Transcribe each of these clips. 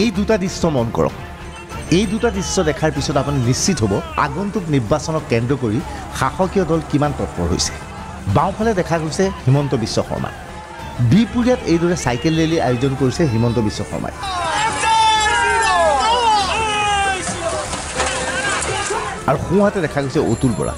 এই দুটা দৃশ্য মন কৰক। এই দুটা দৃশ্য দেখাৰ পিছত আপুনি নিশ্চিত হ'ব আগন্তুক নিৰ্বাচনক কেন্দ্ৰ কৰি শাসকীয় দল কিমান তৎপৰ হৈছে। বাওঁফালে দেখা গৈছে হিমন্ত বিশ্ব শৰ্মা। বিপুৰীয়াত এইদৰে চাইকেল ৰেলী আয়োজন কৰিছে হিমন্ত বিশ্ব শৰ্মাই। আৰু সোঁহাতে দেখা গৈছে অতুল বৰা।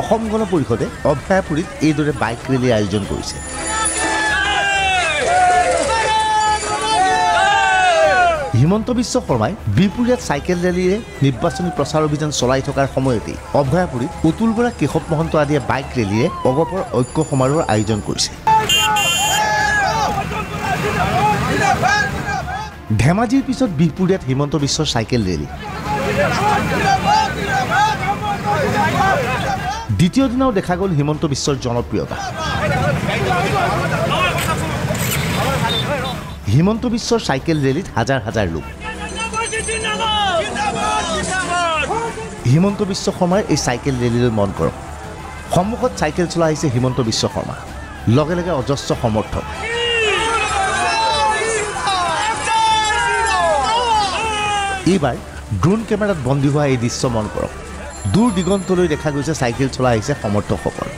অসম গণ পৰিষদে অভয়াপুৰীত এইদৰে বাইক ৰেলী আয়োজন কৰিছে। হিমন্ত বিশ্ব শৰ্মাই বিপুৰীয়াত চাইকেল ৰেলীৰে নিৰ্বাচনী প্ৰচাৰ অভিযান চলাই থকাৰ সময়তেই অভয়াপুৰীত অতুল বৰা কেশৱ মহন্ত আদিয়ে বাইক ৰেলীৰে অগপৰ ঐক্য সমাৰোহৰ আয়োজন কৰিছে। ধেমাজিৰ পিছত বিহপুৰীয়াত হিমন্ত বিশ্বৰ চাইকেল ৰেলী। দ্বিতীয় দিনাও দেখা গ'ল হিমন্ত বিশ্বৰ জনপ্ৰিয়তা। হিমন্ত বিশ্বৰ চাইকেল ৰেলীত হাজাৰ হাজাৰ লোক। হিমন্ত বিশ্ব শৰ্মাৰ এই চাইকেল ৰেলীলৈ মন কৰক। সন্মুখত চাইকেল চলাই আহিছে হিমন্ত বিশ্ব শৰ্মা। লগে লগে অজস্ৰ সমৰ্থক। এইবাৰ ড্ৰোন কেমেৰাত বন্দী হোৱা এই দৃশ্য মন কৰক। দূৰ দিগন্তলৈ দেখা গৈছে চাইকেল চলাই আহিছে সমৰ্থকসকল।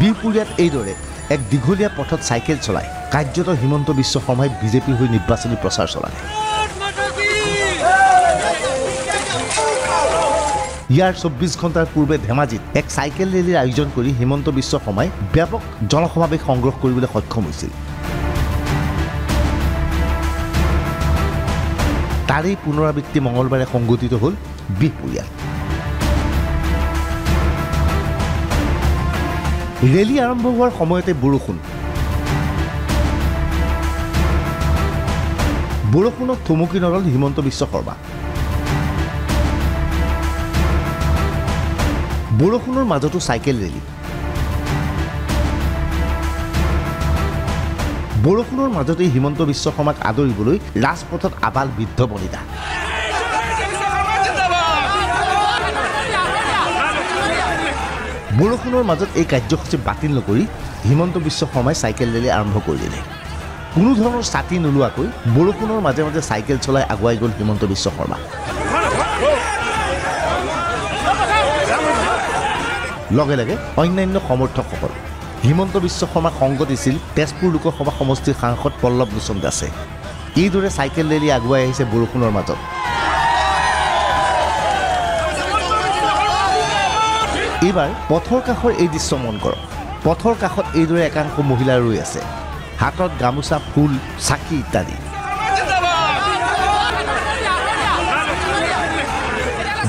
বিহপুৰীয়াত এইদৰে এক দীঘলীয়া পথত চাইকেল চলাই কাৰ্যত হিমন্ত বিশ্ব শৰ্মাই বিজেপিৰ হৈ নিৰ্বাচনী প্ৰচাৰ চলালে। ইয়াৰ চৌব্বিছ ঘণ্টাৰ পূৰ্বে ধেমাজিত এক চাইকেল ৰেলীৰ আয়োজন কৰি হিমন্ত বিশ্ব শৰ্মাই ব্যাপক জনসমাৱেশ সংগ্ৰহ কৰিবলৈ সক্ষম হৈছিল। তাৰেই পুনৰাবৃত্তি মঙলবাৰে সংঘটিত হ'ল বিহপুৰীয়াত। ৰেলী আৰম্ভ হোৱাৰ সময়তে বৰষুণ। বৰষুণত থমকি নৰল হিমন্ত বিশ্ব শৰ্মা। বৰষুণৰ মাজতো চাইকেল ৰেলী। বৰষুণৰ মাজতেই হিমন্ত বিশ্ব শৰ্মাক আদৰিবলৈ ৰাজপথত আবাল বৃদ্ধ বনিতা। বৰষুণৰ মাজত এই কাৰ্যসূচী বাতিল নকৰি হিমন্ত বিশ্ব শৰ্মাই চাইকেল ৰেলী আৰম্ভ কৰি দিলে কোনো ধৰণৰ ছাতি নোলোৱাকৈ বৰষুণৰ মাজে মাজে চাইকেল চলাই আগুৱাই গ'ল হিমন্ত বিশ্ব শৰ্মা। লগে লগে অন্যান্য সমৰ্থকসকল হিমন্ত বিশ্ব শৰ্মাক সংগ দিছিল তেজপুৰ লোকসভা সমষ্টিৰ সাংসদ পল্লৱ লোচন দাসে। এইদৰে চাইকেল ৰেলী আগুৱাই আহিছে বৰষুণৰ মাজত। এইবাৰ পথৰ কাষৰ এই দৃশ্য মন কৰক। পথৰ কাষত এইদৰে একাংশ মহিলা ৰৈ আছে। হাতত গামোচা ফুল চাকি ইত্যাদি।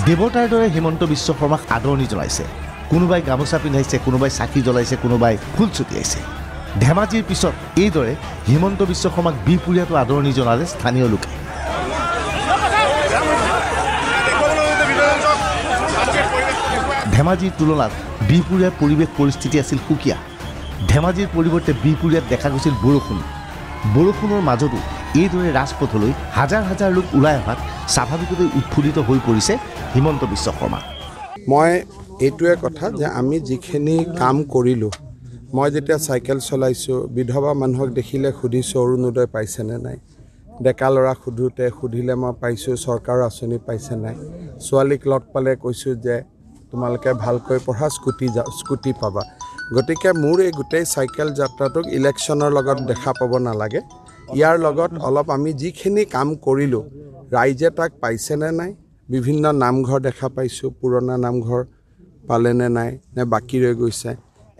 দেৱতাৰ দৰে হিমন্ত বিশ্ব শৰ্মাক আদৰণি জনাইছে। কোনোবাই গামোচা পিন্ধাইছে কোনোবাই চাকি জ্বলাইছে কোনোবাই ফুল ছটিয়াইছে। ধেমাজিৰ পিছত এইদৰে হিমন্ত বিশ্ব শৰ্মাক বিহপুৰীয়াতো আদৰণি জনালে স্থানীয় লোকে। ধেমাজিৰ তুলনাত বিহপুৰীয়াৰ পৰিৱেশ পৰিস্থিতি আছিল সুকীয়া। ধেমাজিৰ পৰিৱৰ্তে বিহপুৰীয়াত দেখা গৈছিল বৰষুণ। বৰষুণৰ মাজতো এইদৰে ৰাজপথলৈ হাজাৰ হাজাৰ লোক ওলাই অহাত স্বাভাৱিকতে উৎফুল্লিত হৈ পৰিছে হিমন্ত বিশ্ব শৰ্মা। মই এইটোৱে কথা যে আমি যিখিনি কাম কৰিলোঁ মই যেতিয়া চাইকেল চলাইছোঁ বিধৱা মানুহক দেখিলে সুধিছোঁ অৰুণোদয় পাইছেনে নাই? ডেকা ল'ৰা সোধোতে সুধিলে মই পাইছোঁ চৰকাৰৰ আঁচনি পাইছে নাই? ছোৱালীক লগ পালে কৈছোঁ যে তোমালোকে ভালকৈ পঢ়া স্কুটি স্কুটি পাবা। গতিকে মোৰ এই গোটেই চাইকেল যাত্ৰাটোক ইলেকশ্যনৰ লগত দেখা পাব নালাগে। ইয়াৰ লগত অলপ আমি যিখিনি কাম কৰিলোঁ ৰাইজে তাক পাইছেনে নাই বিভিন্ন নামঘৰ দেখা পাইছোঁ পুৰণা নামঘৰ পালেনে নাই নে বাকী ৰৈ গৈছে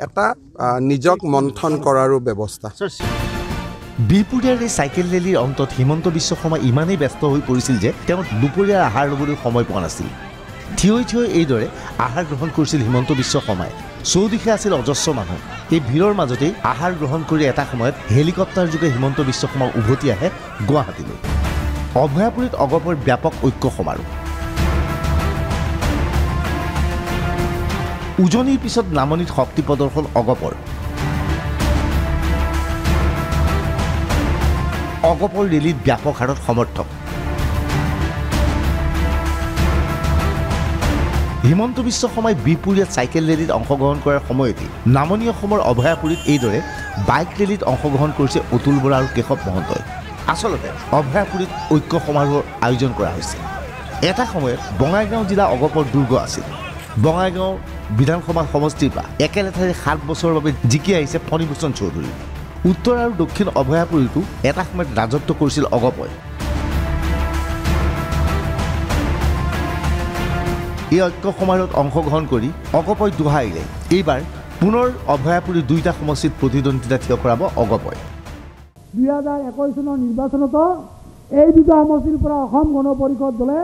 এটা নিজক মন্থন কৰাৰো ব্যৱস্থা। বিহপুৰীয়াৰ এই চাইকেল ৰেলীৰ অন্তত হিমন্ত বিশ্ব শৰ্মা ইমানেই ব্যস্ত হৈ পৰিছিল যে তেওঁ দুপৰীয়াৰ আহাৰ ল'বলৈ সময় পোৱা নাছিল। থিয় থিয় এইদৰে আহাৰ গ্ৰহণ কৰিছিল হিমন্ত বিশ্ব শৰ্মাই। চৌদিশে আছিল অজস্ৰ মানুহ। এই ভিৰৰ মাজতেই আহাৰ গ্ৰহণ কৰি এটা সময়ত হেলিকপ্টাৰ যোগে হিমন্ত বিশ্ব শৰ্মা উভতি আহে গুৱাহাটীলৈ। অভয়াপুৰীত অগপৰ ব্যাপক ঐক্য সমাৰোহ। উজনিৰ পিছত নামনিত শক্তি প্ৰদৰ্শন অগপৰ। অগপৰ ৰেলীত ব্যাপক হাৰত সমৰ্থক। হিমন্ত বিশ্ব শৰ্মাই বিহপুৰীয়াত চাইকেল ৰেলীত অংশগ্ৰহণ কৰাৰ সময়তেই নামনি অসমৰ অভয়াপুৰীত এইদৰে বাইক ৰেলীত অংশগ্ৰহণ কৰিছে অতুল বৰা আৰু কেশৱ মহন্তই। আচলতে অভয়াপুৰীত ঐক্য সমাৰোহৰ আয়োজন কৰা হৈছে। এটা সময়ত বঙাইগাঁও জিলা অগপৰ দুৰ্গ আছিল। বঙাইগাঁও বিধানসভা সমষ্টিৰ পৰা একেলেঠাৰে সাত বছৰৰ বাবে জিকি আহিছে ফণীভূষণ চৌধুৰী। উত্তৰ আৰু দক্ষিণ অভয়াপুৰীতো এটা সময়ত ৰাজত্ব কৰিছিল অগপই। এই ঐক্য সমাৰোহত অংশগ্ৰহণ কৰি অগপই দোহাৰিলে। এইবাৰ পুনৰ অভয়াপুৰী দুয়োটা সমষ্টিত প্ৰতিদ্বন্দ্বিতা থিয় কৰাব অগপই। দুই হাজাৰ একৈছ চনৰ নিৰ্বাচনতো এই দুটা সমষ্টিৰ পৰা অসম গণ পৰিষদ দলে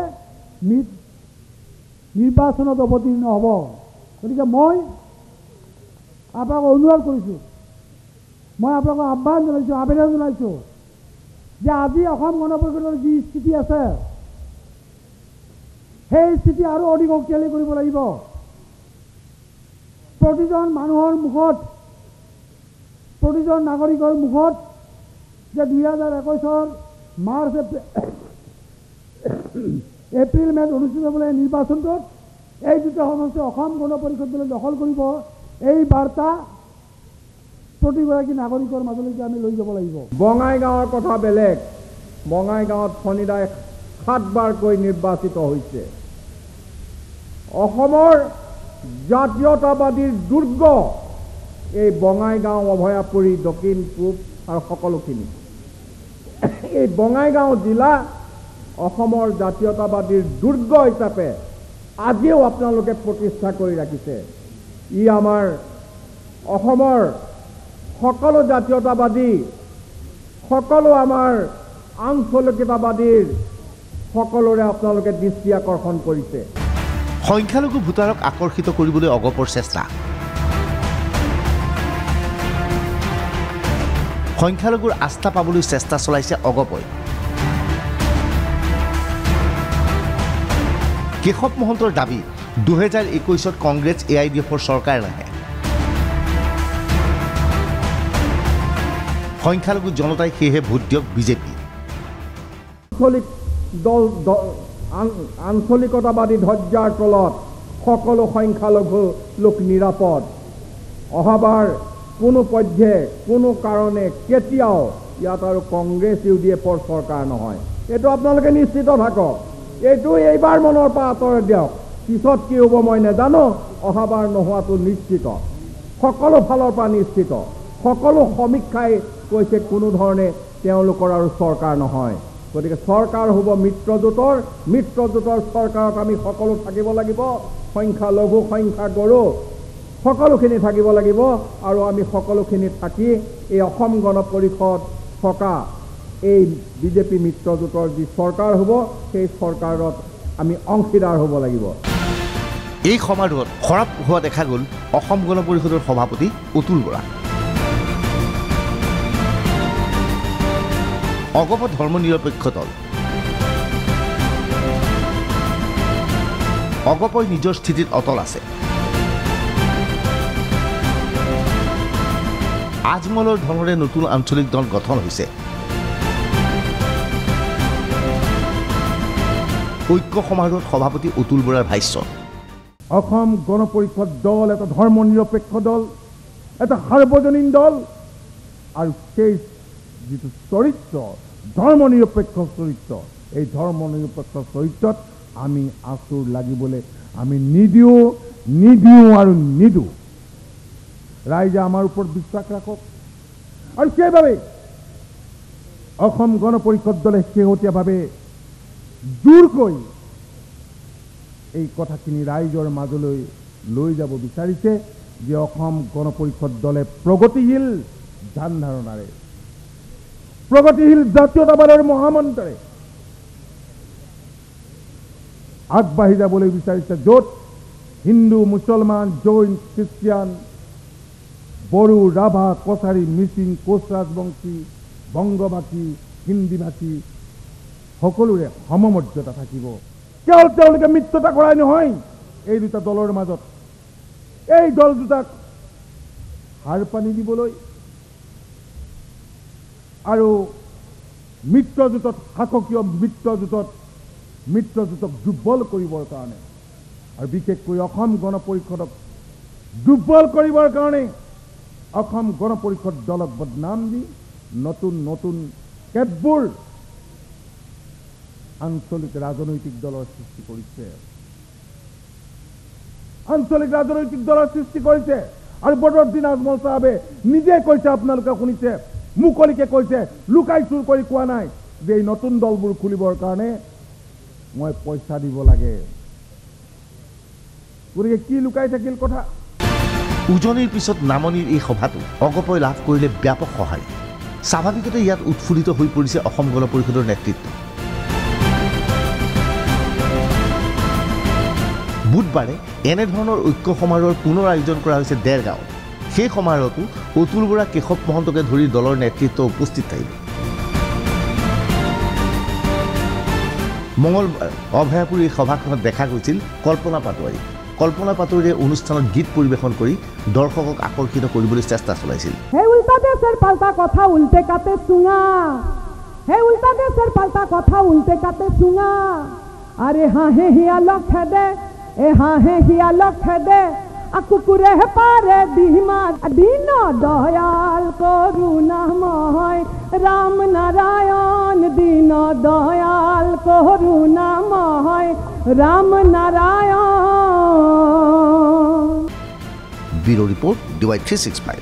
নিৰ্বাচনত অৱতীৰ্ণ হ'ব। গতিকে মই আপোনালোকক অনুৰোধ কৰিছোঁ মই আপোনালোকক আহ্বান জনাইছোঁ আবেদন জনাইছোঁ যে আজি অসম গণ পৰিষদৰ যি স্থিতি আছে সেই স্থিতি আৰু অধিক শক্তিশালী কৰিব লাগিব? প্ৰতিজন মানুহৰ মুখত প্ৰতিজন নাগৰিকৰ মুখত যে দুই হাজাৰ একৈছৰ মাৰ্চ এপ্ৰিল মেত অনুষ্ঠিত হ'বলৈ নিৰ্বাচনটোত এই দুটা সমষ্টি অসম গণ পৰিষদ দলে দখল কৰিব। এই বাৰ্তা প্ৰতিগৰাকী নাগৰিকৰ মাজলৈকে আমি লৈ যাব লাগিব। বঙাইগাঁৱৰ কথা বেলেগ। বঙাইগাঁৱত ফণিদাই সাতবাৰকৈ নিৰ্বাচিত হৈছে। অসমৰ জাতীয়তাবাদীৰ দুৰ্গ এই বঙাইগাঁও অভয়াপুৰী দক্ষিণ পূব আৰু সকলোখিনি। এই বঙাইগাঁও জিলা অসমৰ জাতীয়তাবাদীৰ দুৰ্গ হিচাপে আজিও আপোনালোকে প্ৰতিষ্ঠা কৰি ৰাখিছে। ই আমাৰ অসমৰ সকলো জাতীয়তাবাদী সকলো আমাৰ আঞ্চলিকতাবাদীৰ সকলোৰে আপোনালোকে দৃষ্টি আকৰ্ষণ কৰিছে। সংখ্যালঘু ভোটাৰক আকৰ্ষিত কৰিবলৈ অগপৰ চেষ্টা। সংখ্যালঘুৰ আস্থা পাবলৈ চেষ্টা চলাইছে অগপই। কেশৱ মহন্তৰ দাবী দুহেজাৰ একৈছত কংগ্ৰেছ এ আই ডি এফৰ চৰকাৰ নাহে। সংখ্যালঘু জনতাই সেয়েহে ভোট দিয়ক বিজেপি। আঞ্চলিকতাবাদী ধৈৰ্যাৰ তলত সকলো সংখ্যালঘু লোক নিৰাপদ। অহাবাৰ কোনো পধ্যে কোনো কাৰণে কেতিয়াও ইয়াত আৰু কংগ্ৰেছ ইউ ডি এফৰ চৰকাৰ নহয়। এইটো আপোনালোকে নিশ্চিত থাকক। এইটো এইবাৰ মনৰ পৰা আঁতৰাই দিয়ক। পিছত কি হ'ব মই নাজানো। অহাবাৰ নোহোৱাটো নিশ্চিত। সকলো ফালৰ পৰা নিশ্চিত। সকলো সমীক্ষাই কৈছে কোনো ধৰণে তেওঁলোকৰ আৰু চৰকাৰ নহয়। গতিকে চৰকাৰ হ'ব মিত্ৰজোঁটৰ মিত্ৰজোঁটৰ চৰকাৰত আমি সকলো থাকিব লাগিব সংখ্যালঘু সংখ্যাগৰু সকলোখিনি থাকিব লাগিব আৰু আমি সকলোখিনি থাকি এই অসম গণ পৰিষদ থকা এই বিজেপি মিত্ৰজোঁটৰ যি চৰকাৰ হ'ব সেই চৰকাৰত আমি অংশীদাৰ হ'ব লাগিব। এই সমাৰোহত সৰাপ হোৱা দেখা গ'ল অসম গণ পৰিষদৰ সভাপতি অতুল বৰা। অগপ ধৰ্ম নিৰপেক্ষ দল। অগপই নিজৰ স্থিতিত অটল আছে। আজমলৰ ধৰণৰে নতুন আঞ্চলিক দল গঠন হৈছে। ঐক্য সমাৰোহত সভাপতি অতুল বৰাৰ ভাষ্য। অসম গণ পৰিষদ দল এটা ধৰ্ম নিৰপেক্ষ দল এটা সাৰ্বজনীন দল আৰু সেই যিটো চৰিত্ৰ ধৰ্ম নিৰপেক্ষ চৰিত্ৰ এই ধৰ্ম নিৰপেক্ষ চৰিত্ৰত আমি আঁচোৰ লাগিবলৈ আমি নিদিওঁ নিদিওঁ আৰু নিদিওঁ ৰাইজে আমাৰ ওপৰত বিশ্বাস ৰাখক। আৰু সেইবাবে অসম গণ পৰিষদ দলে শেহতীয়াভাৱে জোৰকৈ এই কথাখিনি ৰাইজৰ মাজলৈ লৈ যাব বিচাৰিছে যে অসম গণ পৰিষদ দলে প্ৰগতিশীল ধ্যান ধাৰণাৰে প্ৰগতিশীল জাতীয়তাবাদৰ মহামন্ত্ৰে আগবাঢ়ি যাবলৈ বিচাৰিছে য'ত হিন্দু মুছলমান জৈন খ্ৰীষ্টিয়ান বড়ো ৰাভা কছাৰী মিচিং কোচ ৰাজবংশী বংগভাষী হিন্দী ভাষী সকলোৰে সমমৰ্যাদা থাকিব। কেৱল তেওঁলোকে মিত্ৰতা কৰাই নহয় এই দুটা দলৰ মাজত এই দল দুটাক সাৰ পানী দিবলৈ আৰু মিত্ৰজোঁটত শাসকীয় মিত্ৰজোঁটত মিত্ৰজোঁটক দুৰ্বল কৰিবৰ কাৰণে আৰু বিশেষকৈ অসম গণ পৰিষদক দুৰ্বল কৰিবৰ কাৰণে অসম গণ পৰিষদ দলক বদনাম দি নতুন নতুন কেতবোৰ আঞ্চলিক ৰাজনৈতিক দলৰ সৃষ্টি কৰিছে। আঞ্চলিক ৰাজনৈতিক দলৰ সৃষ্টি কৰিছে। আৰু বদৰুদ্দিন আজমল চাহাবে নিজে কৈছে আপোনালোকে শুনিছে মুকলিকে কৈছে লুকাই চুৰ কৰি কোৱা নাই। যে এই নতুন দলবোৰ খুলিবৰ কাৰণে মই পইচা দিব লাগে। গতিকে কি লুকাই থাকিল কথা? উজনিৰ পিছত নামনিৰ এই সভাটো অগপয় লাভ কৰিলে ব্যাপক সঁহাৰি স্বাভাৱিকতে ইয়াত উৎফুল্লিত হৈ পৰিছে অসম গণ পৰিষদৰ নেতৃত্ব। বুধবাৰে এনেধৰণৰ ঐক্য সমাৰোহৰ পুনৰ আয়োজন কৰা হৈছে ডেৰগাঁৱত সেই সমাৰোহতো অতুল বৰা কেশৱ মহন্তকে ধৰি দলৰ নেতৃত্ব উপস্থিত থাকিব। মঙলবাৰ অভয়াপুৰ সভাখনত দেখা গৈছিল কল্পনা পাটোৱাৰী। কল্পনা পাটোৱাৰীয়ে অনুষ্ঠানত গীত পৰিৱেশন কৰি দৰ্শকক আকৰ্ষিত কৰিবলৈ চেষ্টা চলাইছিল। আরে হাহে হিয়া লক্ষ্যে দে এ হাহে হিয়া লক্ষ্যে দে আ কুকুরে হে পারে দিমা দিন দয়াল করুণাময় রাম নারায়ণ দিন দয়াল করুণাময় Ram Narayan bureau report D Y three six five